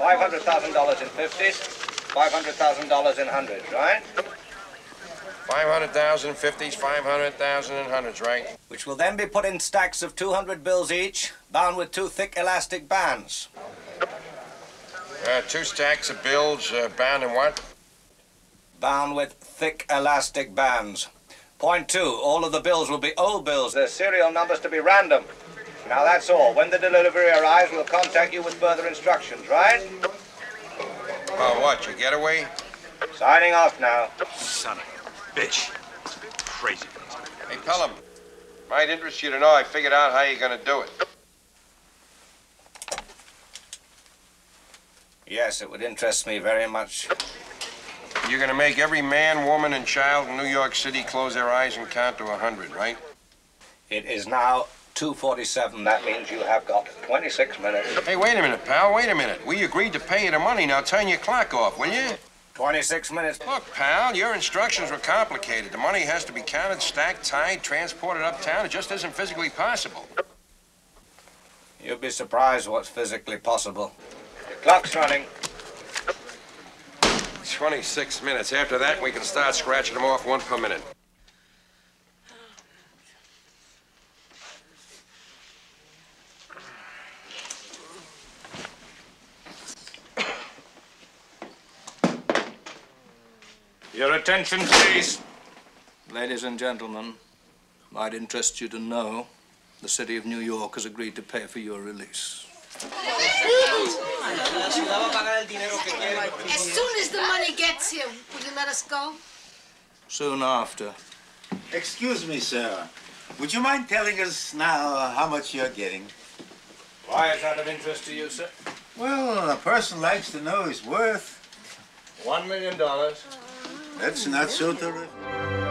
$500,000 in 50s, $500,000 in hundreds, right? 500,000 50s, 500,000 in hundreds, right? Which will then be put in stacks of 200 bills each, bound with two thick elastic bands. Uh, two stacks of bills, uh, bound in what? Bound with thick elastic bands. Point two, all of the bills will be old bills. Their serial numbers to be random. Now that's all. When the delivery arrives, we'll contact you with further instructions, right? Oh, what, your getaway? Signing off now. Son of a bitch. Crazy. Hey, Pelham, might interest you to know I figured out how you're gonna do it. Yes, it would interest me very much. You're gonna make every man, woman, and child in New York City close their eyes and count to a 100, right? It is now 2.47. That means you have got 26 minutes. Hey, wait a minute, pal, wait a minute. We agreed to pay you the money. Now turn your clock off, will you? 26 minutes. Look, pal, your instructions were complicated. The money has to be counted, stacked, tied, transported uptown. It just isn't physically possible. You'd be surprised what's physically possible. Your clock's running. 26 minutes. After that, we can start scratching them off one per minute. Your attention, please. Ladies and gentlemen, might interest you to know the city of New York has agreed to pay for your release. As soon as the money gets here, will you let us go? Soon after. Excuse me, sir. Would you mind telling us now uh, how much you're getting? Why is that of interest to you, sir? Well, a person likes to know his worth. One million dollars. That's not so terrific.